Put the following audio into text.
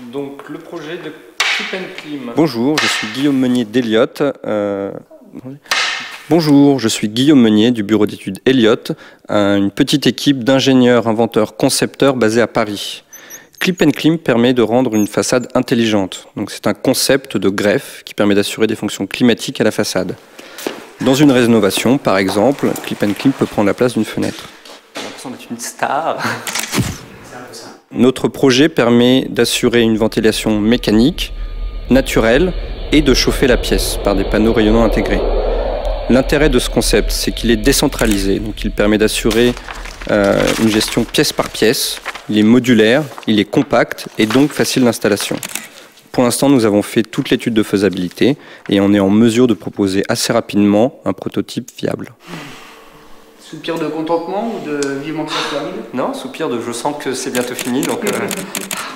Donc le projet de Clip and Clim. Bonjour, je suis Guillaume Meunier d'Eliott. Euh, Bonjour, je suis Guillaume Meunier du bureau d'études Elliott, une petite équipe d'ingénieurs, inventeurs, concepteurs basés à Paris. Clip and Clim permet de rendre une façade intelligente. Donc c'est un concept de greffe qui permet d'assurer des fonctions climatiques à la façade. Dans une rénovation, par exemple, Clip and Clim peut prendre la place d'une fenêtre. J'ai l'impression d'être une star. Notre projet permet d'assurer une ventilation mécanique, naturelle et de chauffer la pièce par des panneaux rayonnants intégrés. L'intérêt de ce concept, c'est qu'il est décentralisé, donc il permet d'assurer euh, une gestion pièce par pièce. Il est modulaire, il est compact et donc facile d'installation. Pour l'instant, nous avons fait toute l'étude de faisabilité et on est en mesure de proposer assez rapidement un prototype fiable. Soupir de contentement ou de vivement que ça Non, soupir de je sens que c'est bientôt fini. Donc, euh,